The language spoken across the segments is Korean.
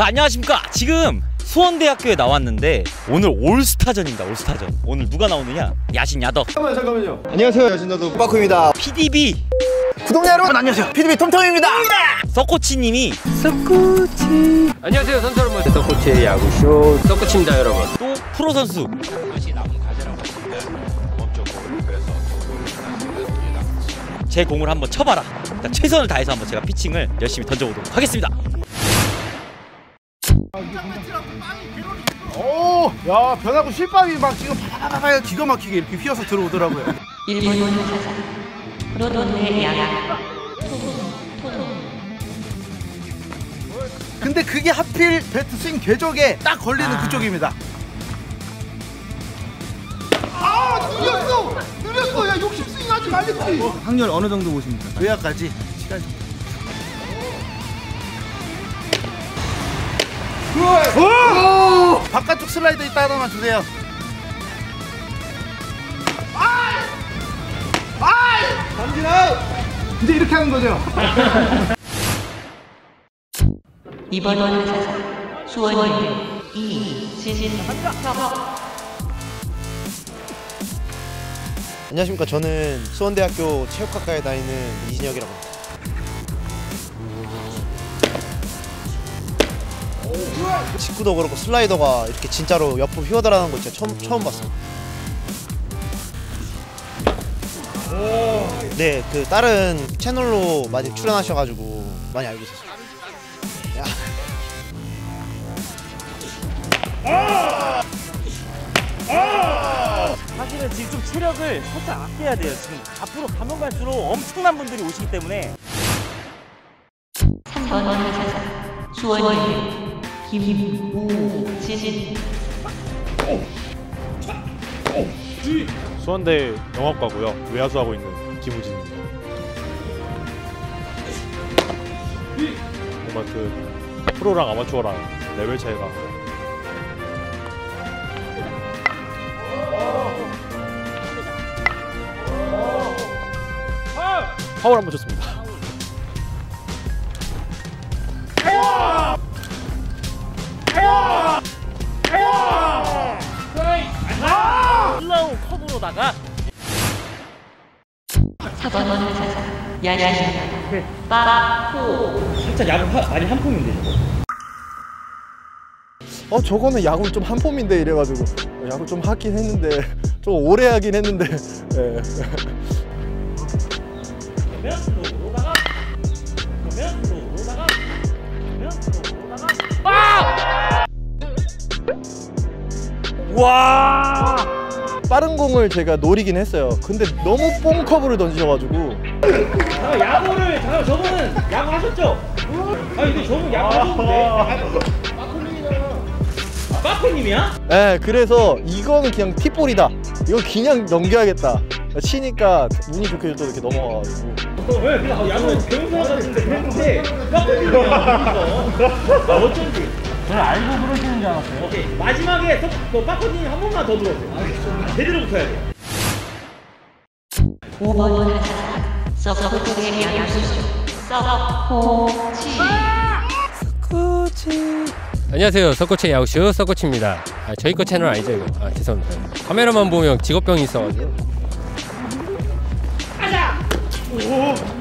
자 안녕하십니까. 지금 수원대학교에 나왔는데 오늘 올스타전입니다 올스타전. 오늘 누가 나오느냐? 야신 야덕. 잠깐만 잠깐만요. 안녕하세요 여신나도 빠꾸입니다. PDB 구독자 여러분 안녕하세요. PDB 톰톰입니다. 서코치님이. 안녕하세요 선수 여러분 서코치의 야구쇼. 서코치입니다 여러분. 또 프로 선수. 제 공을 한번 쳐봐라. 일단 최선을 다해서 한번 제가 피칭을 열심히 던져보도록 하겠습니다 오, 야 변하고 실밥이 막 지금 바바바바 기가 막히게 이렇게 휘어서 들어오더라고요. 일본 사상 프로돈의 양양 근데 그게 하필 배트 스윙 궤적에 딱 걸리는 그쪽입니다. 아, 느렸어, 느렸어. 야 욕심 스윙 하지 말랬지. 확률 어느 정도 보십니까? 외야까지 시간. 오! 바깥쪽 슬라이더 있다 하나만 주세요. 삼진 아웃! 이제 이렇게 하는 거죠? 이번 사상 수원이 이진진 안녕하십니까 저는 수원대학교 체육학과에 다니는 이진혁이라고 합니다 직구도 그렇고 슬라이더가 이렇게 진짜로 옆으로 휘어들어가는 거 진짜 처음, 처음 봤어요 네, 그 다른 채널로 많이 출연하셔가지고 많이 알고 있었어요. 야. 사실은 지금 좀 체력을 살짝 아껴야 돼요 지금 앞으로 가면 갈수록 엄청난 분들이 오시기 때문에 3번 사상 수원이 김우진 수원대 영업과고요. 외야수 하고 있는 김우진입니다. 정말 그 프로랑 아마추어랑 레벨 차이가 파울 한번 줬습니다. 컵으로다가 4번 사상 야신 빠코 살짝 야구 하- 많이 한 폼인데 저거 어 저거는 야구 좀한 폼인데 이래가지고 어, 야구 좀 하긴 했는데 좀 오래 하긴 했는데 예. 와! 빠른 공을 제가 노리긴 했어요. 근데 너무 뽕커브를 던지셔가지고. 잠깐 야구를 잠깐 저분은 야구 하셨죠? 아니 근데 저분 야구 하셨는데. 빠꾸님이야? 예 그래서 이거는 그냥 팁볼이다. 이거 그냥 넘겨야겠다. 치니까 운이 좋게 또 이렇게 넘어가가지고. 왜? 그냥 야구 배운 사람 같은데 그랬는데 빠꾸님이야 아 어쩐지 저는 알고 그러시는 줄 알았어요. 오케이. 마지막에 또, 또 빠꾸님 한 번만 더 들어주세요. 아, 제대로 붙어야 돼요. 5번 사상 서코치의 야구쇼 서코치 안녕하세요. 서코치의 야구쇼 서코치입니다. 아, 저희 거 채널 아니죠 이거? 아 죄송합니다. 카메라만 보면 직업병이 있어가지고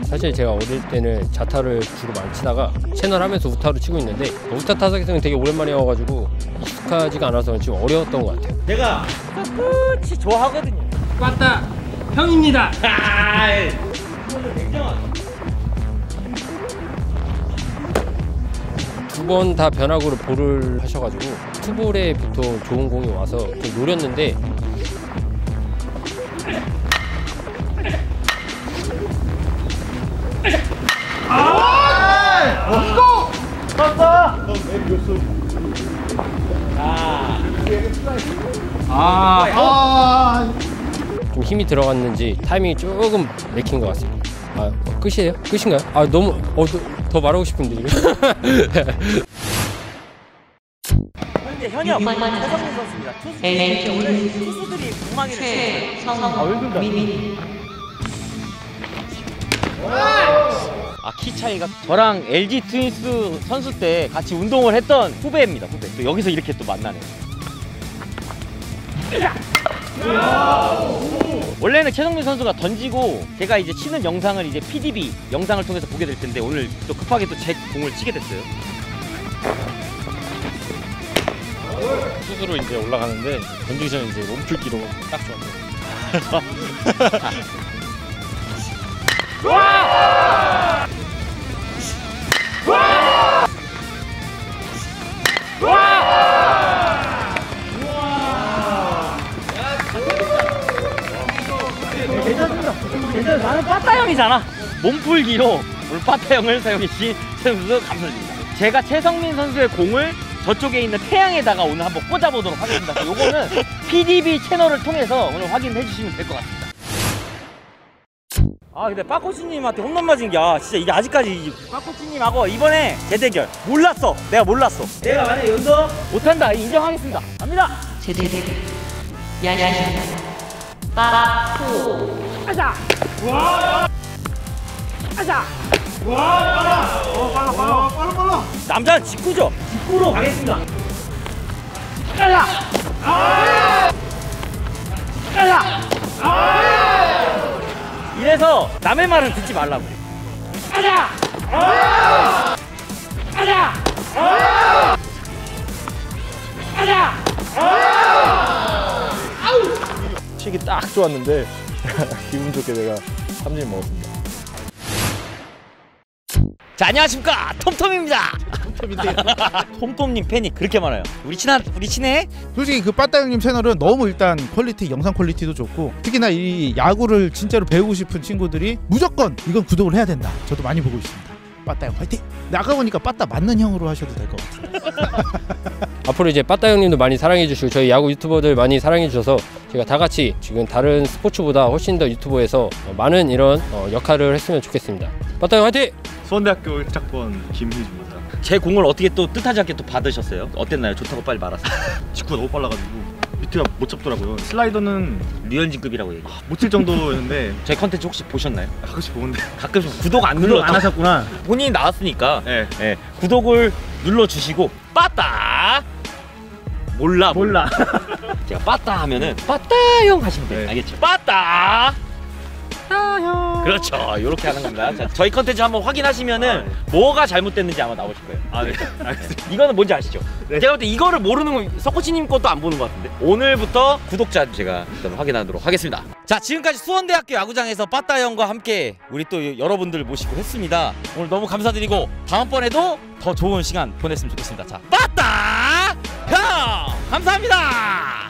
사실 제가 어릴 때는 자타를 주로 많이 치다가 채널 하면서 우타로 치고 있는데 우타 타석에서는 되게 오랜만에 와가지고 익숙하지가 않아서 지금 어려웠던 것 같아요. 제가 끝이 좋아하거든요. 왔다. 형입니다. 아이. 이거는 굉장한 두번다 변화구로 볼을 하셔가지고 투볼에 보통 좋은 공이 와서 좀 노렸는데 좀 힘이 들어갔는지 타이밍이 조금 맥힌 것 같습니다. 아 어, 끝이에요? 끝인가요? 아 너무 어, 더, 더 말하고 싶은데 이거. 현재 현역 육번 최성민 선수입니다. 투수 LA 중에 오늘 투수들이 공망이를 치고 최성민 아키 차이가 저랑 LG 트윈스 선수 때 같이 운동을 했던 후배입니다 후배 또 여기서 이렇게 또 만나네요 원래는 최성민 선수가 던지고 제가 이제 치는 영상을 이제 PDB 영상을 통해서 보게 될 텐데 오늘 또 급하게 또 제 공을 치게 됐어요 수수로 이제 올라가는데 던지기 전에 이제 몸풀기로 딱 좋았어요. 몸풀기로 오늘 빠따형을 사용해 주신 최성민 선수 감사드립니다. 제가 최성민 선수의 공을 저쪽에 있는 태양에다가 오늘 한번 꽂아보도록 하겠습니다. 요거는 PDB 채널을 통해서 오늘 확인해 주시면 될 것 같습니다. 아 근데 빠코치님한테 홈런 맞은 게아 진짜 이게 아직까지 이 빠코치님하고 이번에 재대결. 몰랐어. 내가 몰랐어. 내가 만약에 여기서 못한다. 인정하겠습니다. 갑니다. 제대대결 야야야. 빠 꾸 남자는 직구죠? 직구로 가겠습니다. 이래서 남의 말은 듣지 말라고. 치기 딱 좋았는데 기분 좋게 내가 삼진 먹었습니다. 자 안녕하십니까 톰톰입니다 톰톰님 팬이 그렇게 많아요 우리 친한 우리 친해 솔직히 그 빠따 형님 채널은 너무 일단 퀄리티 영상 퀄리티도 좋고 특히나 이 야구를 진짜로 배우고 싶은 친구들이 무조건 이건 구독을 해야 된다. 저도 많이 보고 있습니다. 빠따 형 화이팅! 근데 아까 보니까 빠따 맞는 형으로 하셔도 될 것 같아요. 앞으로 이제 빠따 형님도 많이 사랑해 주시고 저희 야구 유튜버들 많이 사랑해 주셔서 제가 다 같이 지금 다른 스포츠보다 훨씬 더 유튜버에서 어, 많은 이런 어, 역할을 했으면 좋겠습니다. 빠따 형 화이팅! 수원대학교 1학번 김희주입니다. 제 공을 어떻게 또 뜻하지 않게 또 받으셨어요? 어땠나요? 좋다고 빨리 말하세요. 직구가 너무 빨라가지고 밑에가 못 잡더라고요. 슬라이더는 류현진급이라고 얘기해 못칠 정도였는데 저희 컨텐츠 혹시 보셨나요? 가끔씩 보는데? 가끔씩 구독 안 눌러 안 하셨구나. 본인이 나왔으니까. 네. 예, 구독을 눌러 주시고 빠따! 몰라. 몰라. 제가 빠따 하면은 빠따 형 하시면 돼요. 네. 알겠죠? 빠따 그렇죠. 이렇게 하는 겁니다. 자, 저희 컨텐츠 한번 확인하시면은 아, 네. 뭐가 잘못됐는지 아마 나오실 거예요. 아 네. 알겠습니다. 이거는 뭔지 아시죠? 제가 볼 때 이거를 모르는 건 석코치님 것도 안 보는 것 같은데 오늘부터 구독자 제가 일단 확인하도록 하겠습니다. 자 지금까지 수원대학교 야구장에서 빠따 형과 함께 우리 또 여러분들 모시고 했습니다. 오늘 너무 감사드리고 다음번에도 더 좋은 시간 보냈으면 좋겠습니다. 자 빠따 형! 감사합니다